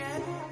again.